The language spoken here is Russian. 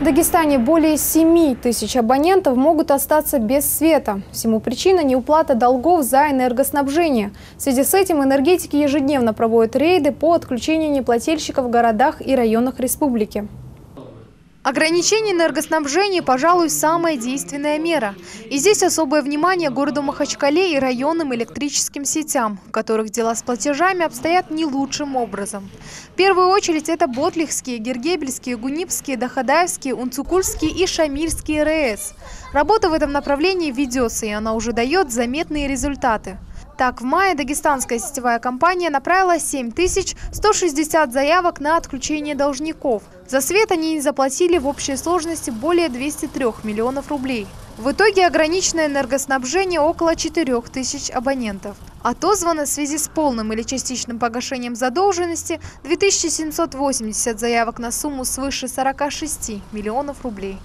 В Дагестане более 7 тысяч абонентов могут остаться без света. Всему причина – неуплата долгов за энергоснабжение. В связи с этим энергетики ежедневно проводят рейды по отключению неплательщиков в городах и районах республики. Ограничение энергоснабжения, пожалуй, самая действенная мера. И здесь особое внимание городу Махачкале и районным электрическим сетям, в которых дела с платежами обстоят не лучшим образом. В первую очередь это Ботлихские, Гергебельские, Гунипские, Дахадаевские, Унцукульские и Шамильские РЭС. Работа в этом направлении ведется, и она уже дает заметные результаты. Так, в мае дагестанская сетевая компания направила 7160 заявок на отключение должников. За свет они не заплатили в общей сложности более 203 миллионов рублей. В итоге ограничено энергоснабжение около 4000 абонентов. Отозвано в связи с полным или частичным погашением задолженности 2780 заявок на сумму свыше 46 миллионов рублей.